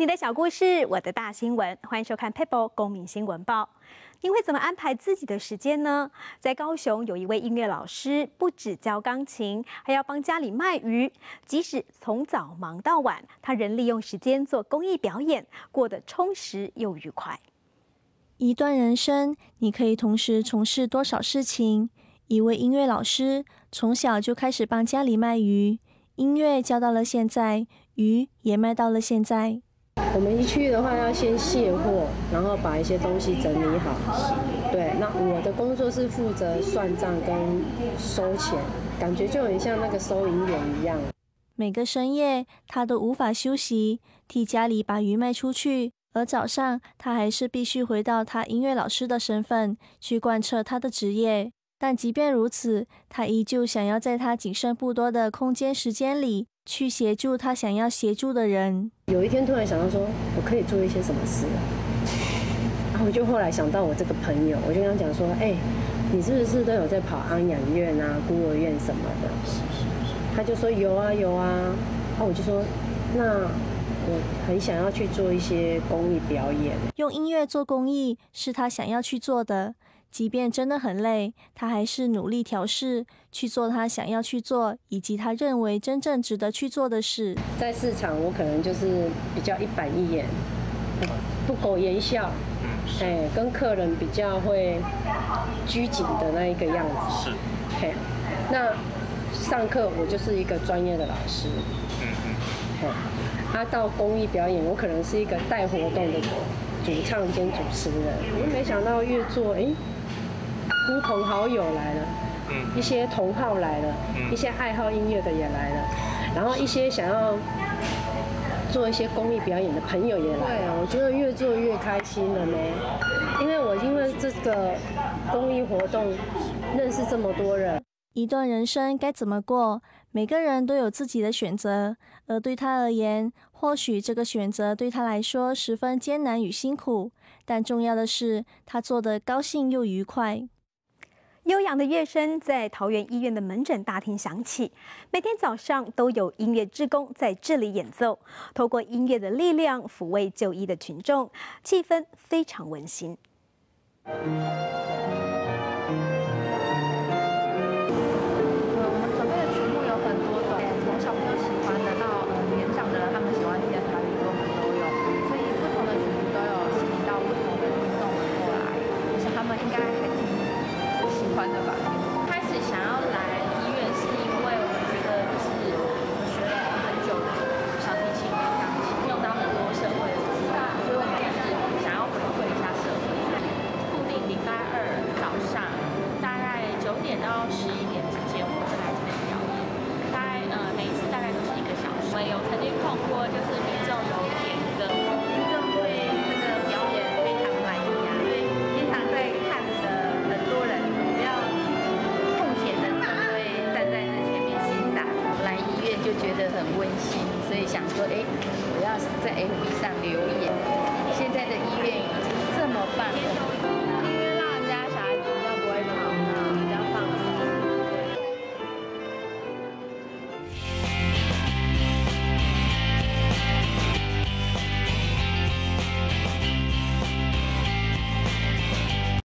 你的小故事，我的大新闻，欢迎收看《People 公民新闻报》。您会怎么安排自己的时间呢？在高雄有一位音乐老师，不止教钢琴，还要帮家里卖鱼。即使从早忙到晚，他仍利用时间做公益表演，过得充实又愉快。一段人生，你可以同时从事多少事情？一位音乐老师从小就开始帮家里卖鱼，音乐教到了现在，鱼也卖到了现在。我们一去的话，要先卸货，然后把一些东西整理好。对，那我的工作是负责算账跟收钱，感觉就很像那个收银员一样。每个深夜，他都无法休息，替家里把鱼卖出去。而早上，他还是必须回到他音乐老师的身份，去贯彻他的职业。但即便如此，他依旧想要在他仅剩不多的空间时间里。去协助他想要协助的人。有一天突然想到说，我可以做一些什么事啊？然后我就后来想到我这个朋友，我就跟他讲说，哎，你是不是都有在跑安养院啊、孤儿院什么的？他就说有啊有啊。那我就说，那我很想要去做一些公益表演。用音乐做公益是他想要去做的。即便真的很累，他还是努力调试，去做他想要去做，以及他认为真正值得去做的事。在市场，我可能就是比较一板一眼，不苟言笑，哎，跟客人比较会拘谨的那一个样子。是，嘿，那上课我就是一个专业的老师，嗯嗯，嘿，他到公益表演，我可能是一个带活动的主唱兼主持人。我没想到越做，哎。呼朋好友来了，嗯，一些同好来了，一些爱好音乐的也来了，然后一些想要做一些公益表演的朋友也来。对啊，我觉得越做越开心了呢，因为我因为这个公益活动认识这么多人。一段人生该怎么过？每个人都有自己的选择，而对他而言，或许这个选择对他来说十分艰难与辛苦，但重要的是他做得高兴又愉快。悠扬的乐声在桃园医院的门诊大厅响起，每天早上都有音乐职工在这里演奏，透过音乐的力量抚慰就医的群众，气氛非常温馨。温馨，所以想说，哎，我要在 FB 上留言。现在的医院已经这么棒了。